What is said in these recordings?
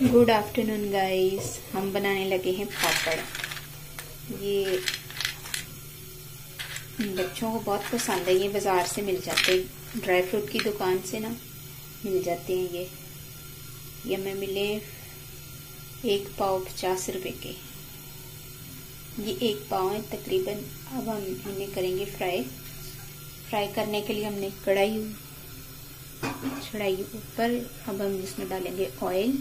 Good afternoon guys हम बनाने लगे हैं पापड़। ये बच्चों को बहुत पसंद है। ये बाज़ार से मिल जाते हैं। ड्राई फ्रूट की दुकान से ना मिल जाते हैं ये। ये हमें मिले एक पाव पचास रुपए के। ये एक पाव है तकरीबन। अब हम इन्हें करेंगे फ्राई फ्राई करने के लिए हमने कढ़ाई चढ़ाई ऊपर। अब हम इसमें डालेंगे ऑयल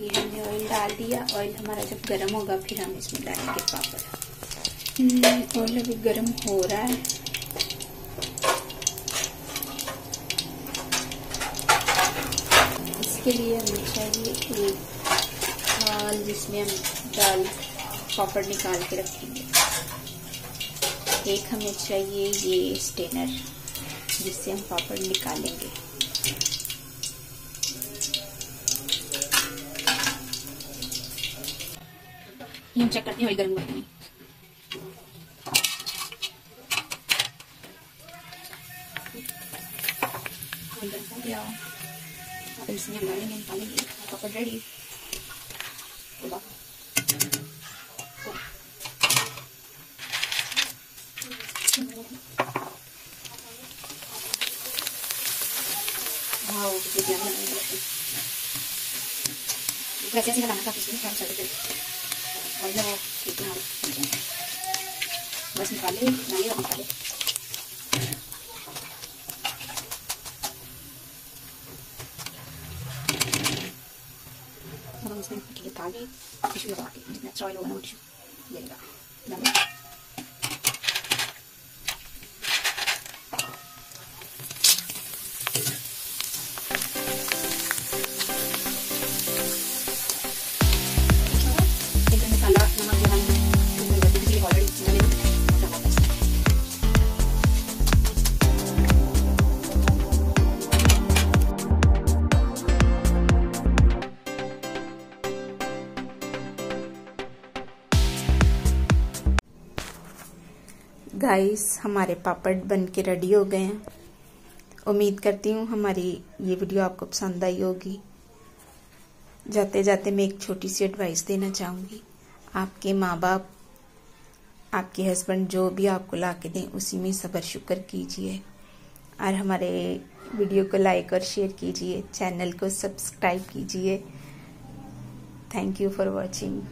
ये हमने ऑयल डाल दिया ऑयल हमारा जब गर्म होगा फिर हम इसमें डालेंगे पापड़। हम्म, ऑयल अभी गर्म हो रहा है। इसके लिए हमें चाहिए एक थाल जिसमें हम दाल पापड़ निकाल के रखेंगे। एक हमें चाहिए ये स्टेनर जिससे हम पापड़ निकालेंगे। हम चेक करते हैं गर्म हुआ नहीं इसमें हम डालेंगे निकालेंगे पापड़ ready Wow, jadi yang mana? Gracias, señora Blanca, que sí, vamos a ver. और जब ठीक है बस निकाले नाली और निकाले अब हम इसमें ठीक है तागे टिश्यू लगा के जितना अच्छा गाइस हमारे पापड़ बन के रेडी हो गए हैं। उम्मीद करती हूँ हमारी ये वीडियो आपको पसंद आई होगी। जाते जाते मैं एक छोटी सी एडवाइस देना चाहूँगी। आपके माँ बाप आपके हस्बैंड जो भी आपको ला के दें, उसी में सबर शुक्र कीजिए। और हमारे वीडियो को लाइक और शेयर कीजिए। चैनल को सब्सक्राइब कीजिए। Thank you for watching